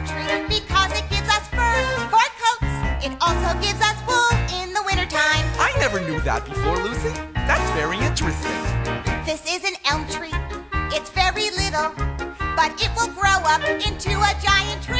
tree because it gives us fur for coats. It also gives us wool in the wintertime. I never knew that before, Lucy. That's very interesting. This is an elm tree. It's very little, but it will grow up into a giant tree.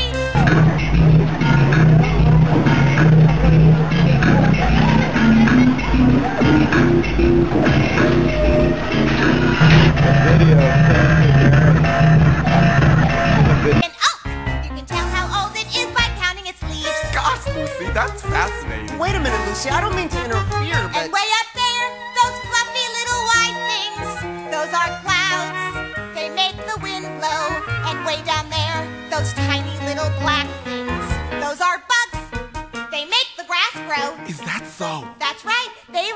Gosh, Lucy, that's fascinating. Wait a minute, Lucy. I don't mean to interfere, but And way up there, those fluffy little white things, those are clouds. They make the wind blow. And way down there, those tiny little black things, those are bugs. They make the grass grow. Is that so? That's right, they run around all